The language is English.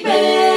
big.